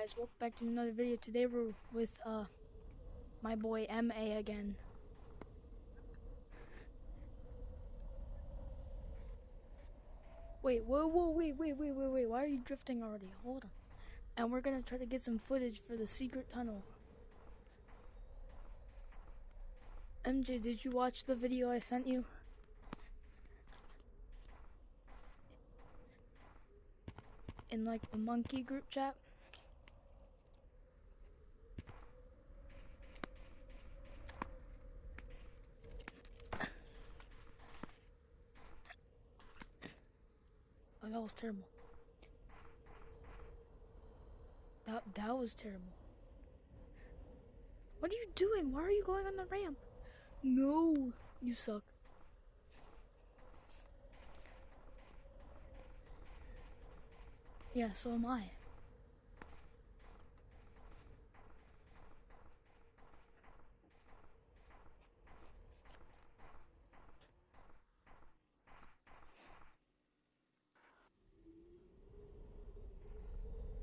guys, welcome back to another video. Today we're with uh my boy MJ again. Wait, whoa, whoa, wait, wait, wait, wait, wait. Why are you drifting already? Hold on. And we're gonna try to get some footage for the secret tunnel. MJ, did you watch the video I sent you? In like the monkey group chat? That was terrible. That that was terrible. What are you doing? Why are you going on the ramp? No, you suck. Yeah, so am I.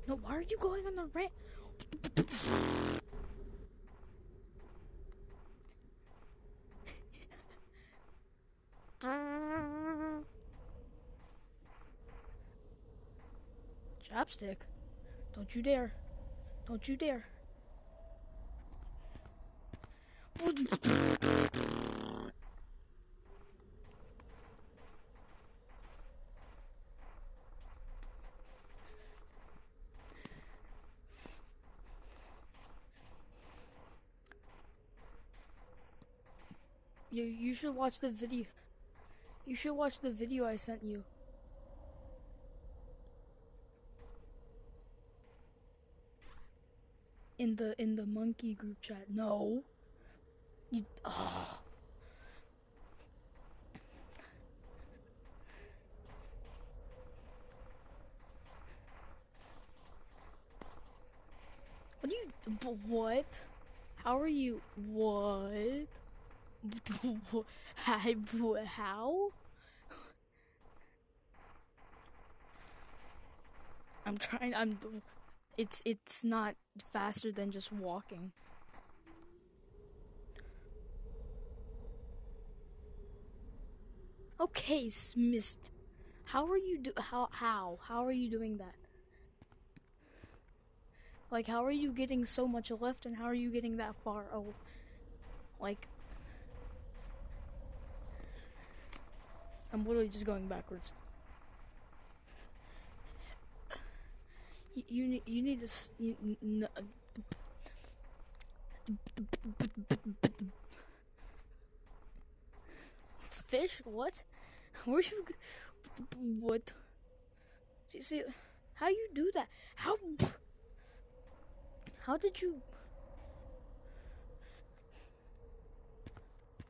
No, why are you going on the ramp? Chapstick? Don't you dare. Don't you dare. You you should watch the video. You should watch the video I sent you. In the in the monkey group chat. No. You oh. What do you what? How are you what? How? I'm trying. I'm. It's it's not faster than just walking. Okay, Smist. How are you do? How how how are you doing that? Like, how are you getting so much left, and how are you getting that far? Oh, like. I'm literally just going backwards. You, you need you need to you, n- uh, fish. What? Where you? What? See, see, how you do that? How? How did you?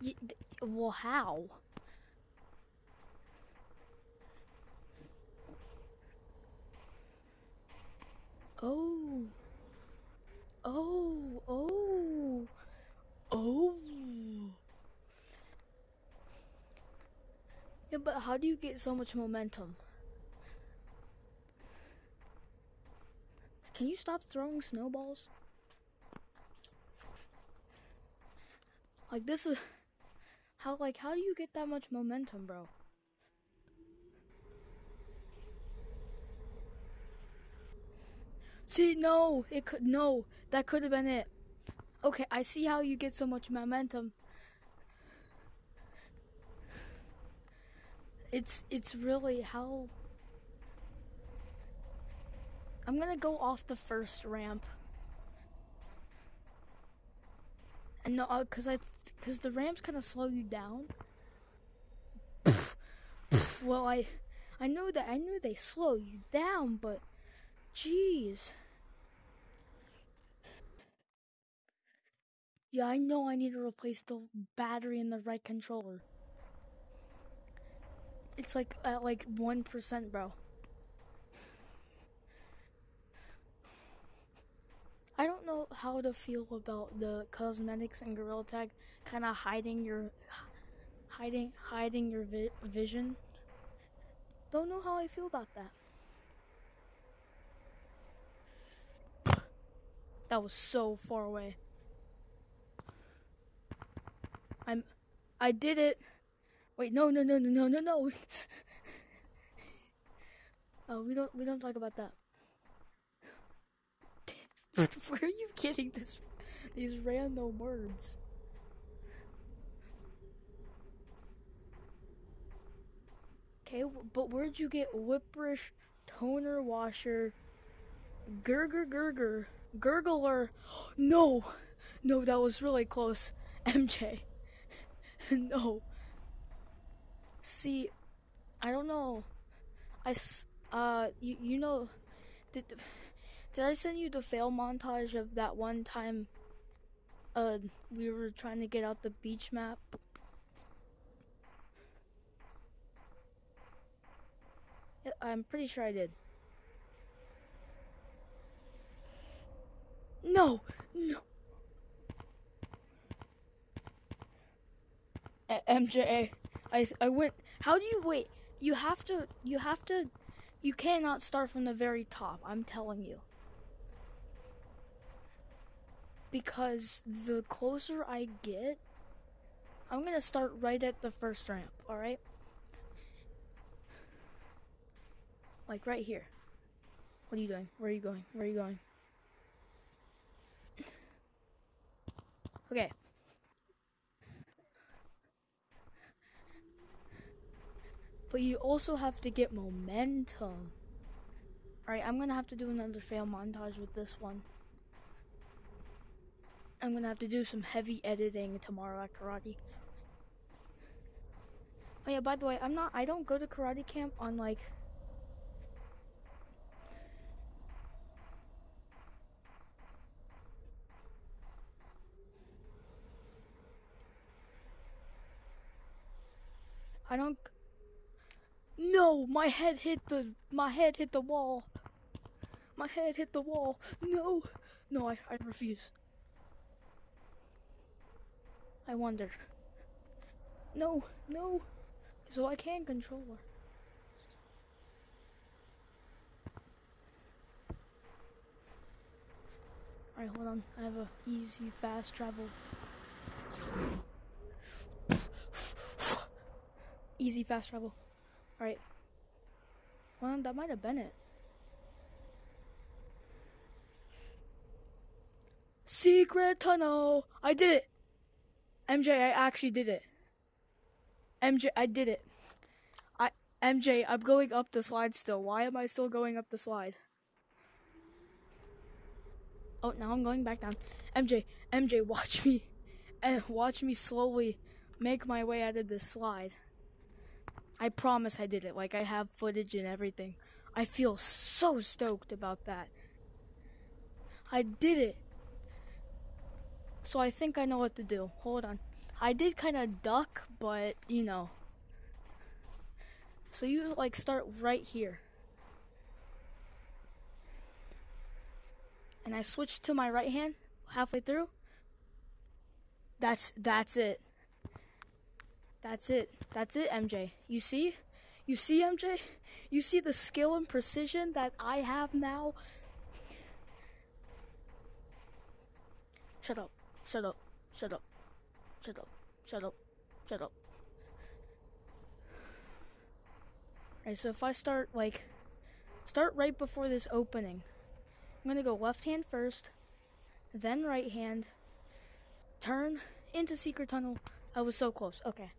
you well, how? Oh. Oh, oh. Oh. Yeah, but how do you get so much momentum? Can you stop throwing snowballs? Like this is how like how do you get that much momentum, bro? See, no, it could no, that could have been it. Okay, I see how you get so much momentum. It's it's really how I'm gonna go off the first ramp. And no, uh, cause I, cause the ramps kind of slow you down. well, I, I know that I knew they slow you down, but, jeez. Yeah, I know I need to replace the battery in the right controller. It's like at like one percent, bro. I don't know how to feel about the cosmetics and Gorilla Tag kind of hiding your hiding hiding your vi- vision. Don't know how I feel about that. That was so far away. I'm I did it. Wait, no, no, no, no, no, no, no. oh, we don't we don't talk about that. Where are you getting this these random words? Okay, but where'd you get whipperish toner washer gurgur gurgur gurgler? No, no, that was really close. MJ, no. See, I don't know. I uh, you you know, did did I send you the fail montage of that one time? Uh, we were trying to get out the beach map. I'm pretty sure I did. No, no. MJ, I I went. How do you wait? You have to. You have to. You cannot start from the very top. I'm telling you. Because the closer I get, I'm gonna start right at the first ramp. All right. Like right here. What are you doing? Where are you going? Where are you going? Okay. But you also have to get momentum. Alright, I'm gonna have to do another fail montage with this one. I'm gonna have to do some heavy editing tomorrow at karate. Oh yeah, by the way, I'm not I don't go to karate camp on like I don't. No, my head hit the my head hit the wall. My head hit the wall. No, no, I, I refuse. I wonder. No, no. So I can't control her. Alright, hold on. I have a easy, fast travel. Easy fast travel. Alright. Well, that might have been it. Secret tunnel! I did it! MJ, I actually did it. MJ, I did it. I MJ, I'm going up the slide still. Why am I still going up the slide? Oh, now I'm going back down. MJ, MJ, watch me. And watch me slowly make my way out of this slide. I promise I did it. Like I have footage and everything. I feel so stoked about that. I did it. So I think I know what to do. Hold on. I did kind of duck, but you know. So you like start right here. And I switch to my right hand halfway through. That's that's it. That's it. That's it, MJ. You see? You see, MJ? You see the skill and precision that I have now? Shut up. Shut up. Shut up. Shut up. Shut up. Shut up. Alright, so if I start, like, start right before this opening. I'm gonna go left hand first, then right hand, turn into secret tunnel. I was so close. Okay.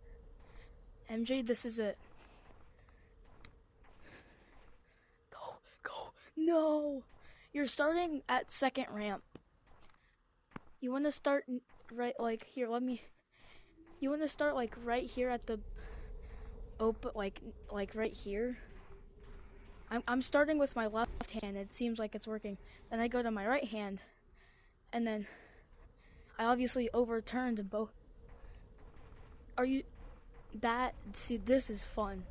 MJ, this is it. Go, go. No! You're starting at second ramp. You want to start right, like, here, let me. You want to start, like, right here at the. Open, like, like right here. I'm, I'm starting with my left hand. It seems like it's working. Then I go to my right hand. And then. I obviously overturned both. Are you that see this is fun.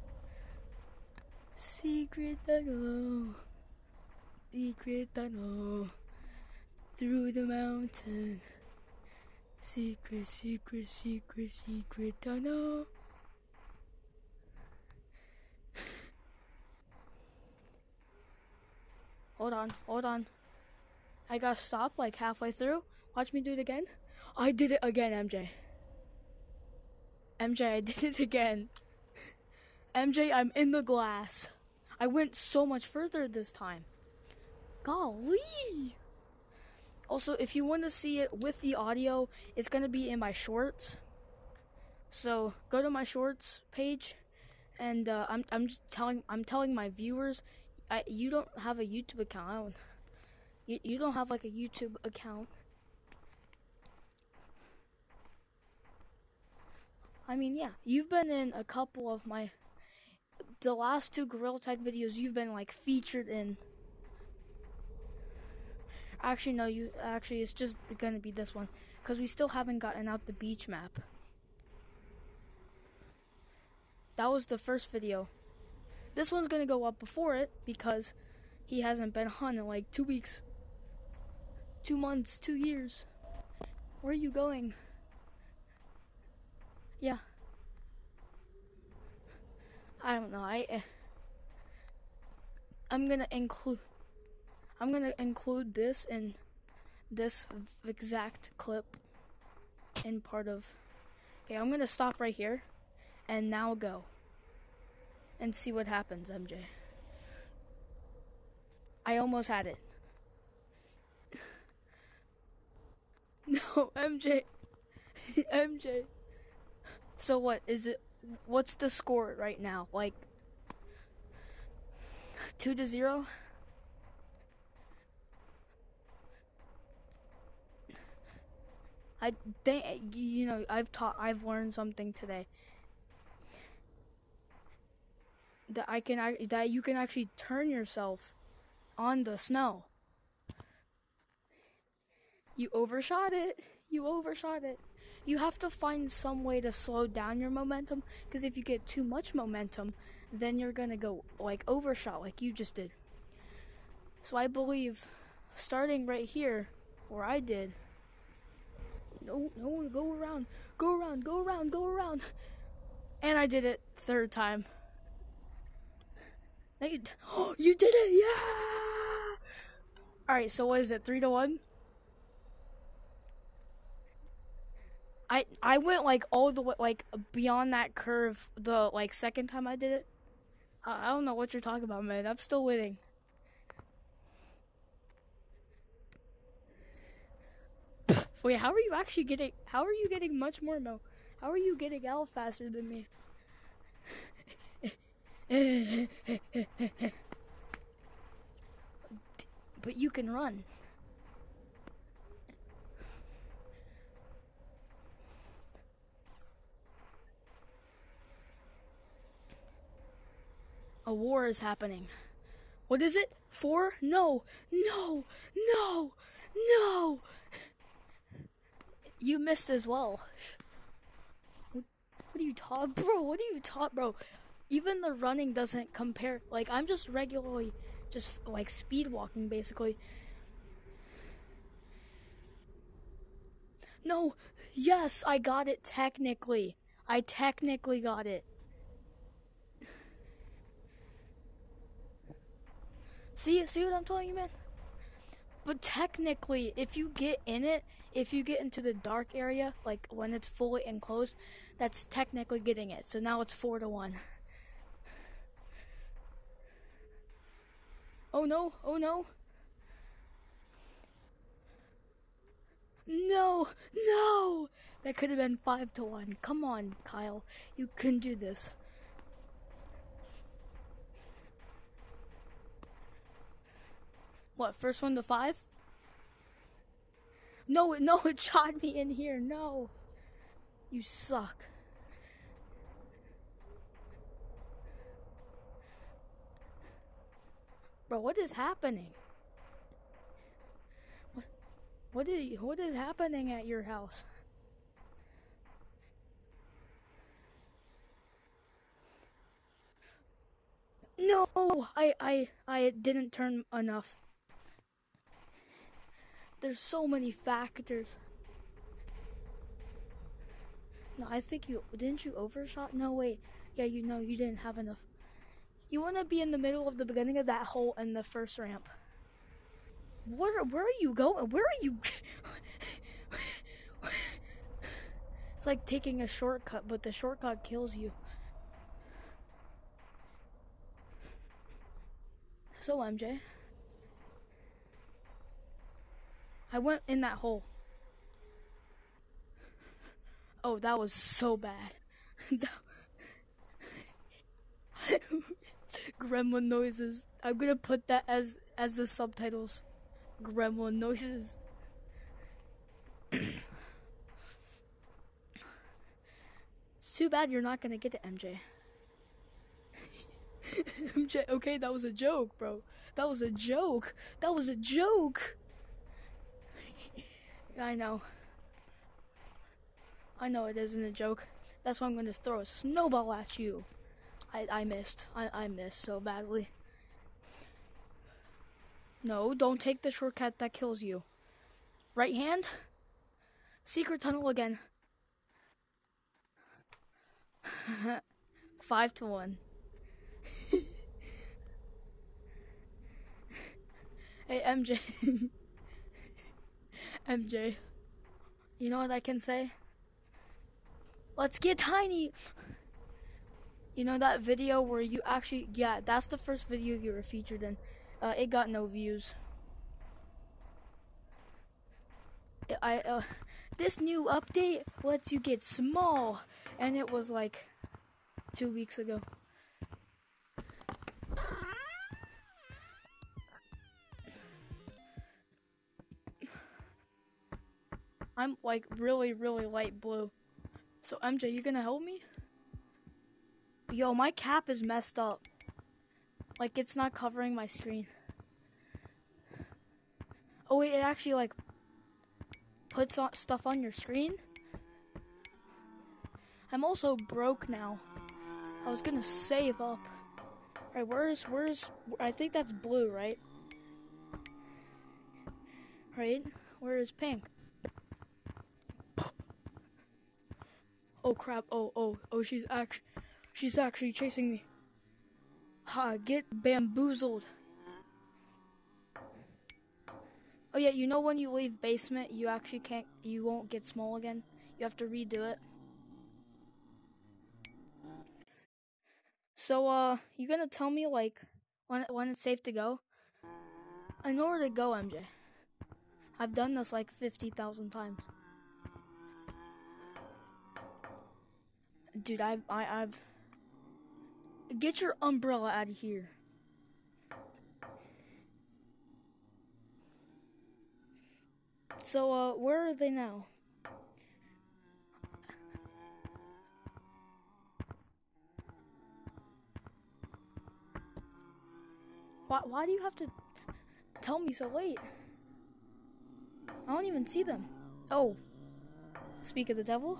Secret tunnel, secret tunnel through the mountain. Secret, secret, secret, secret tunnel. hold on, hold on. I got stopped like halfway through. Watch me do it again. I did it again, MJ. MJ, I did it again. MJ, I'm in the glass. I went so much further this time. Golly. Also, if you want to see it with the audio, it's going to be in my shorts. So, go to my shorts page and uh, I'm I'm just telling I'm telling my viewers I, you don't have a YouTube account. You you don't have like a YouTube account. I mean, yeah, you've been in a couple of my the last two Gorilla Tag videos you've been like featured in. Actually, no, you actually it's just gonna be this one because we still haven't gotten out the beach map. That was the first video. This one's gonna go up before it because he hasn't been on in like two weeks, two months, two years. Where are you going? Yeah. I don't know. I. Uh, I'm gonna include. I'm gonna include this in this exact clip in part of. Okay, I'm gonna stop right here, and now go. And see what happens, MJ. I almost had it. No, MJ. MJ. So what is it? What's the score right now? Like two to zero. I think you know I've taught I've learned something today that I can that you can actually turn yourself on the snow. You overshot it. You overshot it you have to find some way to slow down your momentum because if you get too much momentum, then you're going to go like overshot like you just did. So I believe starting right here where I did no no go around go around go around go around and I did it third time. Now you, oh, you did it, yeah! Alright, so what is it, 3 to 1? I I went like all the way like beyond that curve the like second time I did it. I, I don't know what you're talking about, man. I'm still waiting. Wait, how are you actually getting? How are you getting much more mo? How are you getting out faster than me? but you can run. A war is happening. What is it? Four? No, no, no, no. You missed as well. What, what are you taught, bro? What are you taught, bro? Even the running doesn't compare. Like I'm just regularly, just like speed walking, basically. No, yes, I got it technically. I technically got it. See, see what I'm telling you, man? But technically, if you get in it, if you get into the dark area, like when it's fully enclosed, that's technically getting it. So now it's four to one. Oh no, oh no. No, no! That could have been five to one. Come on, Kyle. You can do this. What, first one to five? No, it, no, it shot me in here. No. You suck. Bro, what is happening? What, what is what is happening at your house? No, I I I didn't turn enough. There's so many factors. No, I think you didn't you overshot? No, wait. Yeah, you know you didn't have enough. You want to be in the middle of the beginning of that hole in the first ramp. Where where are you going? Where are you? it's like taking a shortcut, but the shortcut kills you. So MJ, I went in that hole. Oh, that was so bad. Gremlin noises. I'm gonna put that as as the subtitles. Gremlin noises. it's too bad you're not gonna get it, MJ. MJ, okay, that was a joke, bro. That was a joke. That was a joke. I know. I know it isn't a joke. That's why I'm gonna throw a snowball at you. I, I missed. I, I missed so badly. No, don't take the shortcut that kills you. Right hand. Secret tunnel again. Five to one. hey, MJ. MJ. You know what I can say? Let's get tiny. You know that video where you actually, yeah, that's the first video you were featured in. Uh, it got no views. I, uh, this new update lets you get small, and it was like two weeks ago. I'm like really, really light blue. So MJ, you gonna help me? Yo, my cap is messed up. Like it's not covering my screen. Oh wait, it actually like puts on stuff on your screen. I'm also broke now. I was gonna save up. Right, where's where's I think that's blue, right? Right? Where is pink? Oh crap! Oh oh oh! She's actually she's actually chasing me. Ha! Get bamboozled. Oh yeah, you know when you leave basement, you actually can't. You won't get small again. You have to redo it. So uh, you gonna tell me like when when it's safe to go? I know where to go, MJ. I've done this like fifty thousand times. Dude, I, I, I've. Get your umbrella out of here. So, uh, where are they now? Why, why do you have to tell me so late? I don't even see them. Oh. Speak of the devil?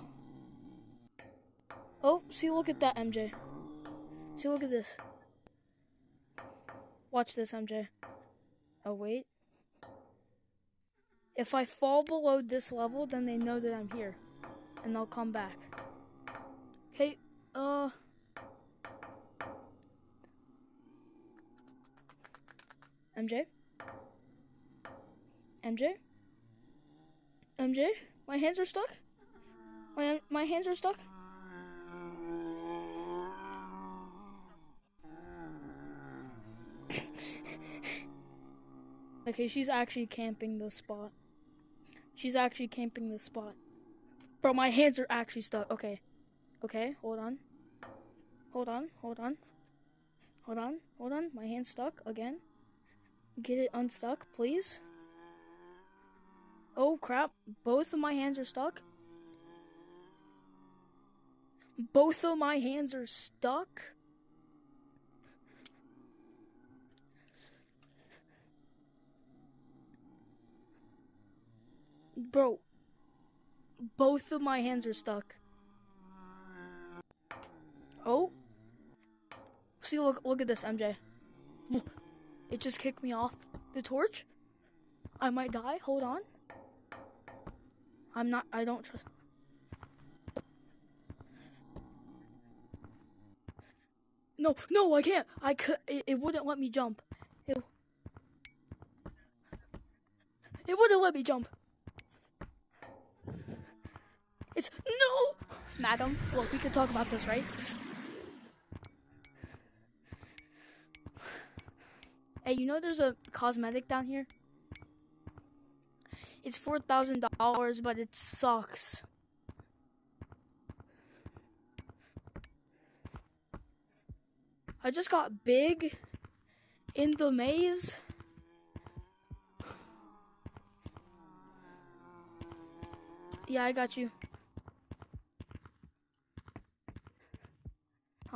Oh, see, look at that, MJ. See, look at this. Watch this, MJ. Oh, wait. If I fall below this level, then they know that I'm here. And they'll come back. Okay, uh... MJ? MJ? MJ? My hands are stuck? My, my hands are stuck? Okay, she's actually camping the spot. She's actually camping the spot. Bro, my hands are actually stuck. Okay. Okay, hold on. Hold on, hold on. Hold on, hold on. My hand's stuck again. Get it unstuck, please. Oh crap, both of my hands are stuck. Both of my hands are stuck. Bro, both of my hands are stuck. Oh. See, look, look at this, MJ. It just kicked me off the torch. I might die. Hold on. I'm not, I don't trust. No, no, I can't. I could, it, it wouldn't let me jump. It, wouldn't let me jump. It's no, madam. Well, we could talk about this, right? Hey, you know there's a cosmetic down here? It's four thousand dollars, but it sucks. I just got big in the maze. Yeah, I got you.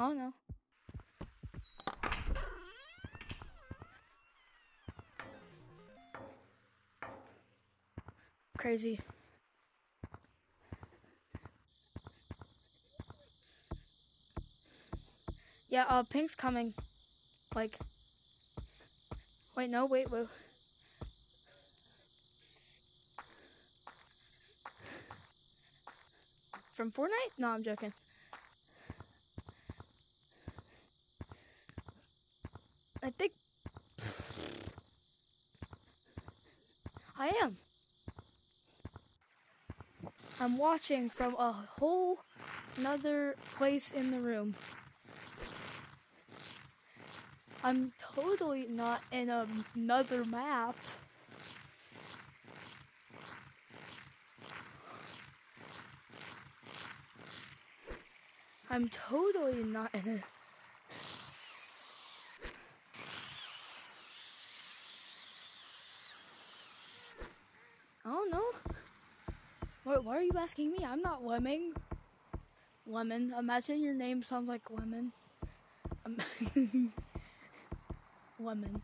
Don't know. Crazy. Yeah, uh, Pink's coming. Like, wait, no, wait, wait. From Fortnite? No, I'm joking. I think I am. I'm watching from a whole another place in the room. I'm totally not in a, another map. I'm totally not in a. I don't know. Why, are you asking me? I'm not Lemming. Lemon. Imagine your name sounds like Lemon. Lemon.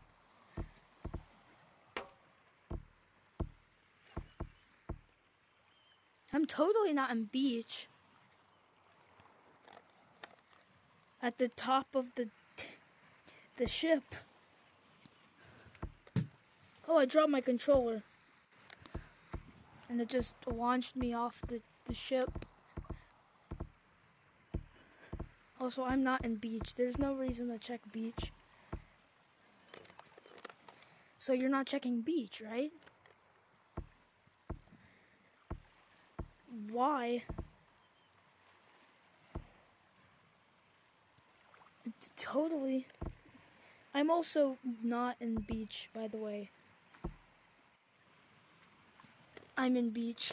I'm totally not in beach. At the top of the the ship. Oh, I dropped my controller. And it just launched me off the, the ship. Also, I'm not in beach. There's no reason to check beach. So you're not checking beach, right? Why? Totally. I'm also not in beach, by the way. I'm in beach.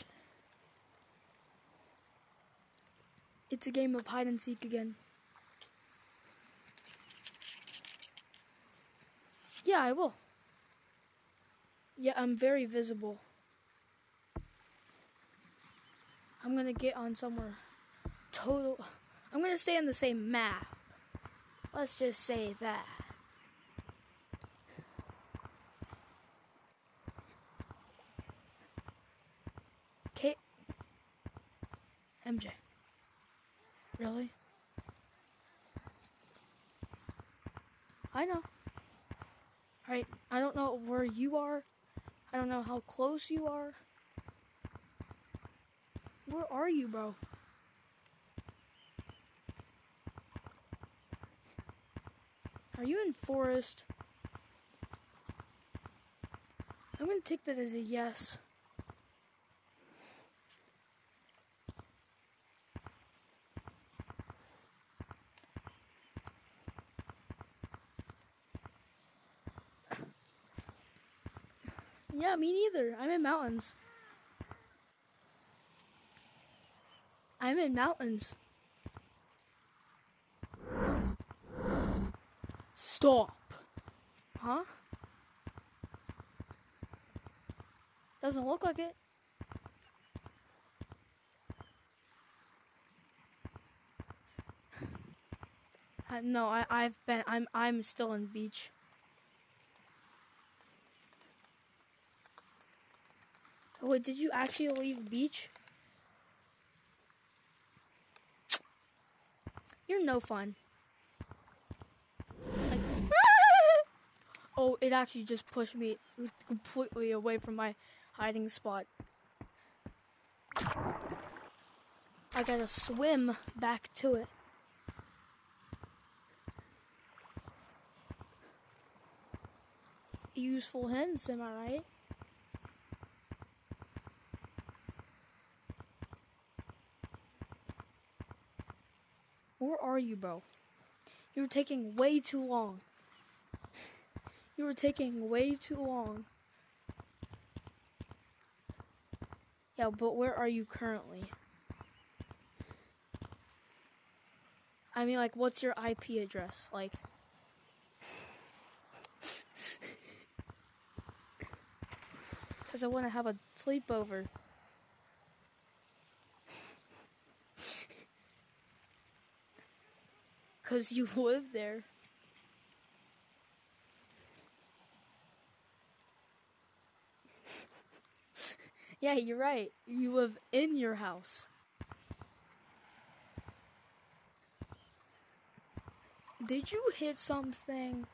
It's a game of hide and seek again. Yeah, I will. Yeah, I'm very visible. I'm gonna get on somewhere total. I'm gonna stay on the same map. Let's just say that. MJ. Really? I know. Alright, I don't know where you are. I don't know how close you are. Where are you, bro? Are you in forest? I'm gonna take that as a yes. Yeah, me neither. I'm in mountains. I'm in mountains. Stop. Huh? Doesn't look like it. Uh, no, I, I've been. I'm. I'm still in beach. Oh, wait, did you actually leave beach? You're no fun. Like, oh, it actually just pushed me completely away from my hiding spot. I gotta swim back to it. Useful hints, am I right? Where are you, bro? You were taking way too long. You were taking way too long. Yeah, but where are you currently? I mean, like, what's your IP address? Like, because I want to have a sleepover. Because you live there. yeah, you're right. You live in your house. Did you hit something?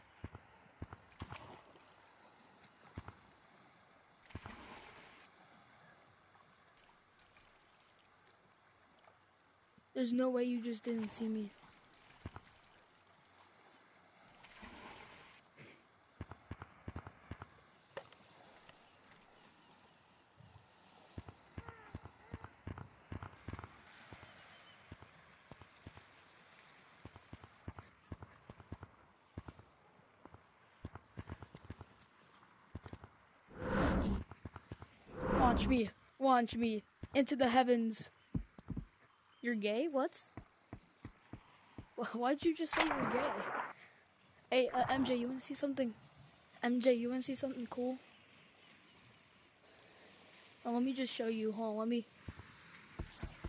There's no way you just didn't see me. Launch me, launch me into the heavens. You're gay? What? Why'd you just say you were gay? Hey, uh, MJ, you wanna see something? MJ, you wanna see something cool? Oh, let me just show you. Hold on, let me.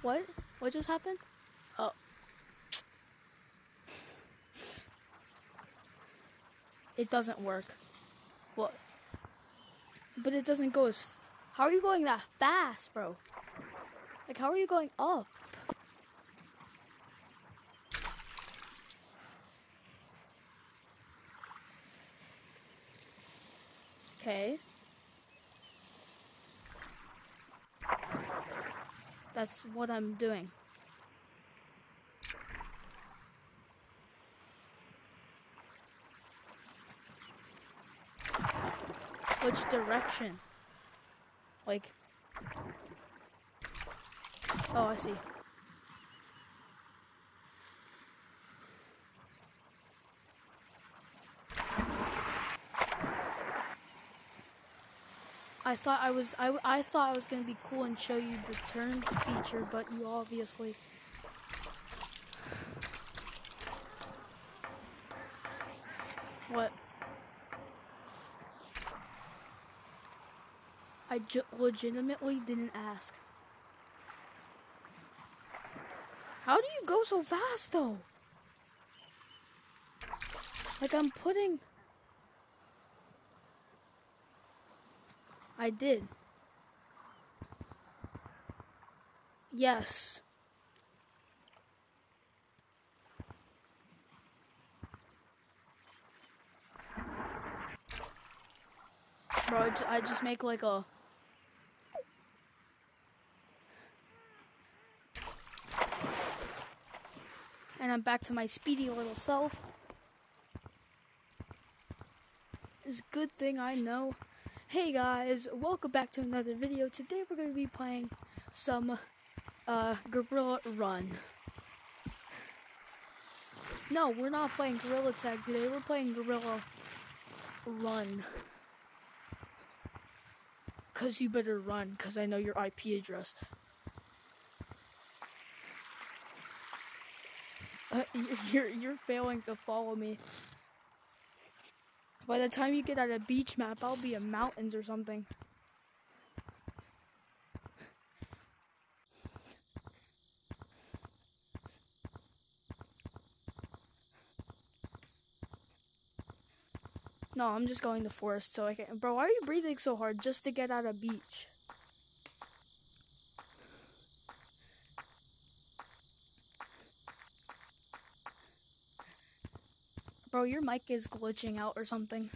What? What just happened? Oh. It doesn't work. What? But it doesn't go as. How are you going that fast, bro? Like, how are you going up? Okay. That's what I'm doing. Which direction? Like. Oh, I see. I thought I was I, I thought I was gonna be cool and show you the turn feature, but you obviously what? I legitimately didn't ask. How do you go so fast though? Like I'm putting I did. Yes. Bro, I just make like a. And I'm back to my speedy little self. It's a good thing I know. Hey guys, welcome back to another video. Today we're going to be playing some uh, Gorilla Run. No, we're not playing Gorilla Tag today. We're playing Gorilla Run. Cause you better run, cause I know your IP address. Uh, you're- you're failing to follow me. By the time you get at a beach map, I'll be in mountains or something. No, I'm just going to forest so I can. Bro, why are you breathing so hard just to get out of beach? Bro, your mic is glitching out or something.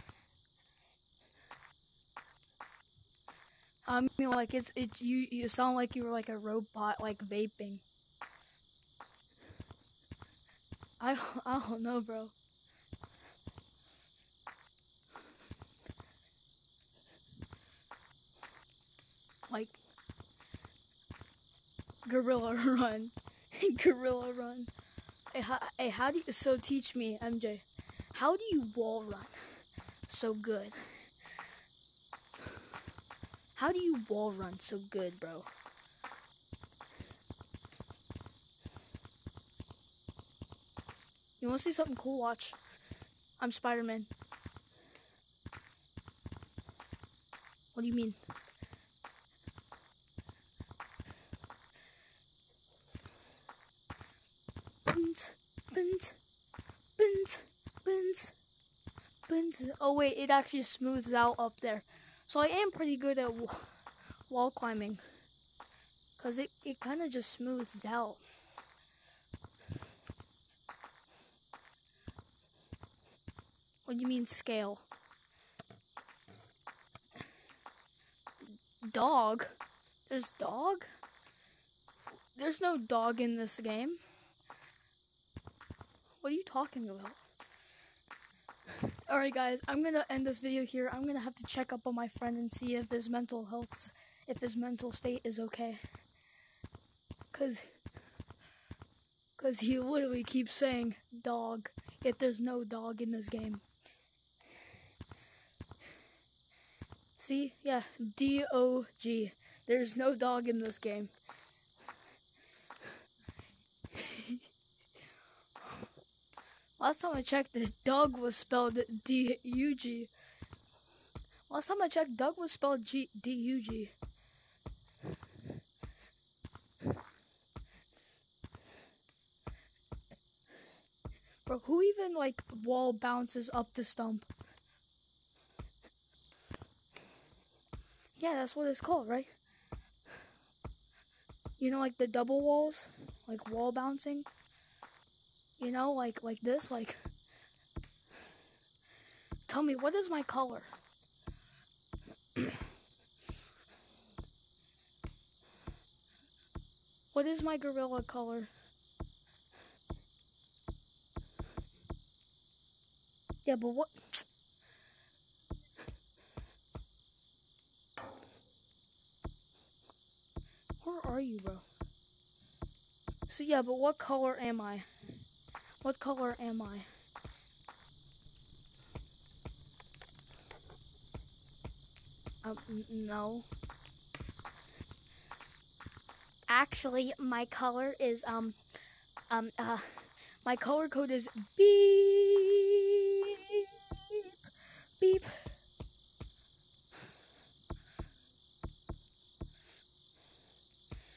I mean, like it's it. You you sound like you were like a robot, like vaping. I I don't know, bro. Like gorilla run, gorilla run. Hey, how, hey, how do you? So teach me, MJ. How do you wall run so good? How do you wall run so good, bro? You want to see something cool? Watch. I'm Spider Man. What do you mean? Oh wait, it actually smooths out up there. So I am pretty good at wa- wall climbing. Cause it, it kind of just smooths out. What do you mean scale? Dog? There's dog? There's no dog in this game. What are you talking about? Alright guys, I'm gonna end this video here. I'm gonna have to check up on my friend and see if his mental health if his mental state is okay. Cause Cause he literally keeps saying dog, yet there's no dog in this game. See? Yeah, D O G. There's no dog in this game. Last time I checked, the dog was spelled D U G. Last time I checked, Doug was spelled G D U G. Bro, who even like wall bounces up the stump? Yeah, that's what it's called, right? You know, like the double walls, like wall bouncing. You know, like like this, like. Tell me, what is my color? what is my gorilla color? Yeah, but what? Where are you, bro? So yeah, but what color am I? What color am I? Um, no. Actually, my color is um um uh my color code is beep beep.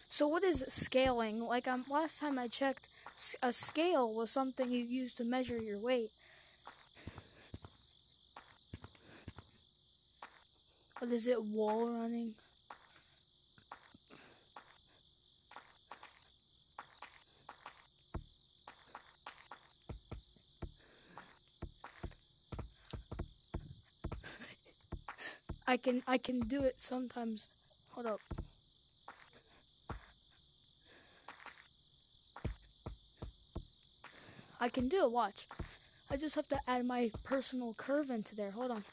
So what is scaling? Like um last time I checked, a scale was something you used to measure your weight. What is it? Wall running? I can I can do it sometimes. Hold up. I can do it, watch. I just have to add my personal curve into there. Hold on.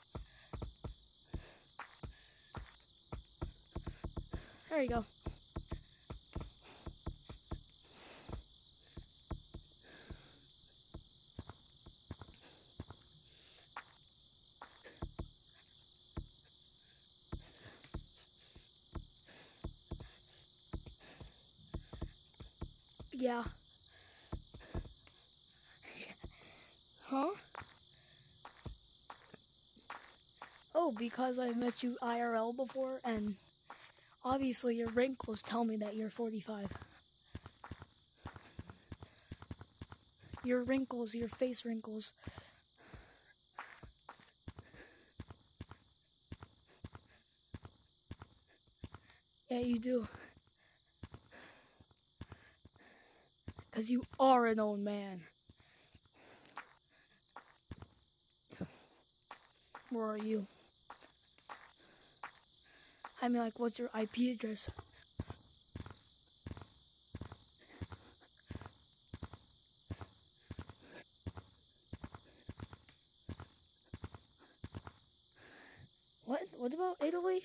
There you go. Yeah. Huh? Oh, because I've met you IRL before, and obviously your wrinkles tell me that you're 45. Your wrinkles, your face wrinkles. Yeah, you do. Because you are an old man. Where are you? I mean, like, what's your IP address? What? What about Italy?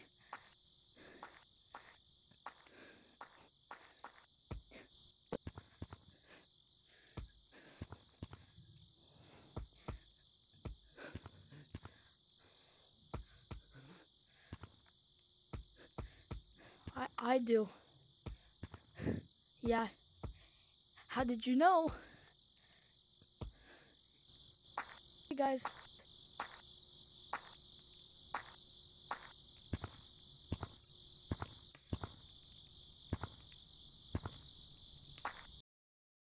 I do. Yeah. How did you know? Hey guys,